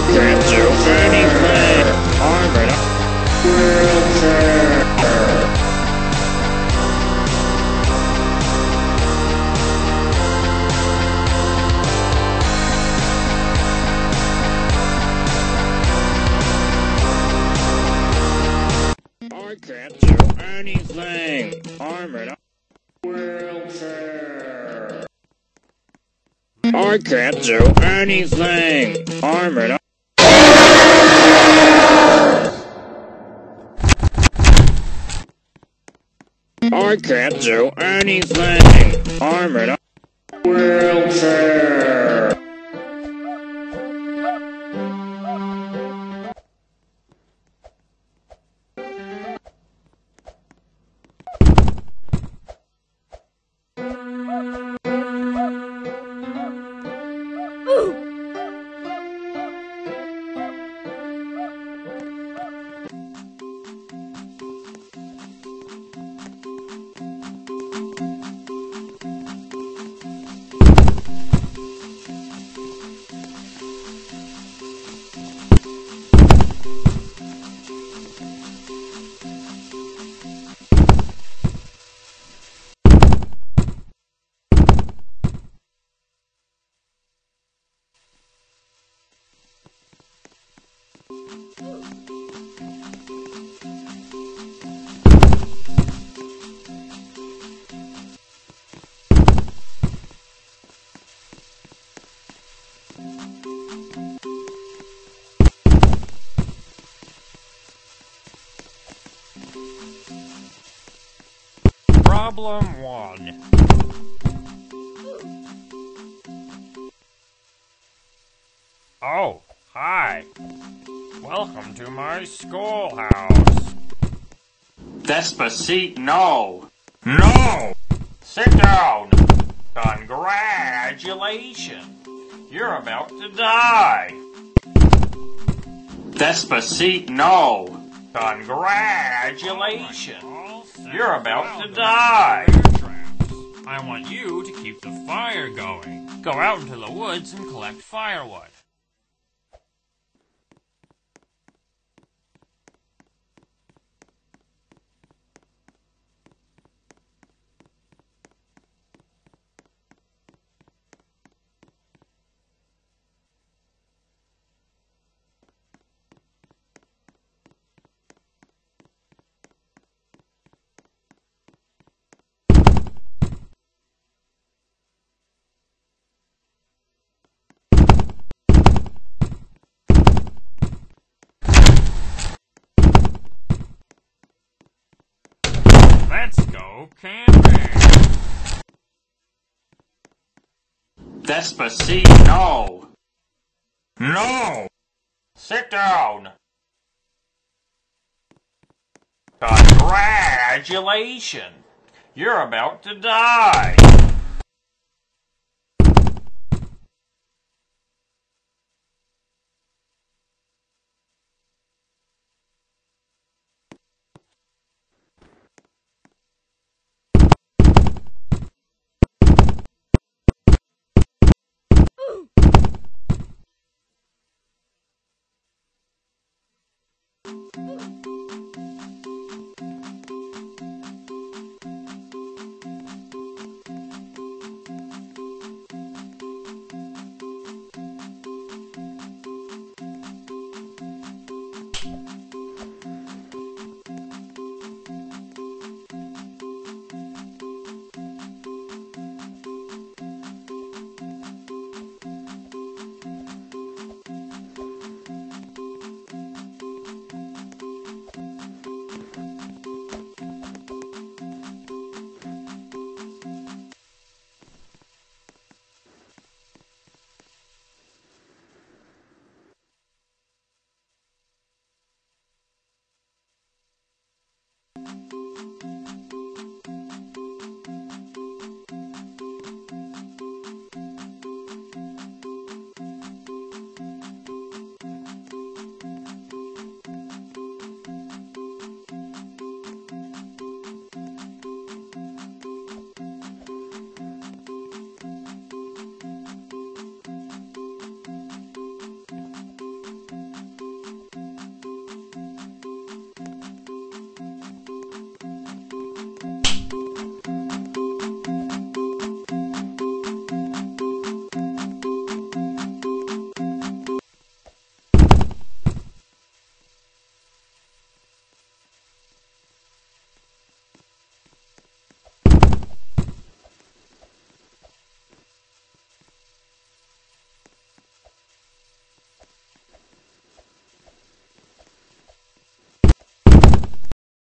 I can't do anything. Wheelchair. I can't do anything. I'm in a wheelchair. I can't do anything. I'm in a I can't do anything. I'm in a wheelchair. Problem one. Oh, hi. Welcome to my schoolhouse. Despacito, no. No! Sit down. Congratulations. You're about to die. Despacito, no. Congratulations. You're about to die. I want you to keep the fire going. Go out into the woods and collect firewood. Go camping. Despacito, no. No. Sit down. Congratulations. You're about to die.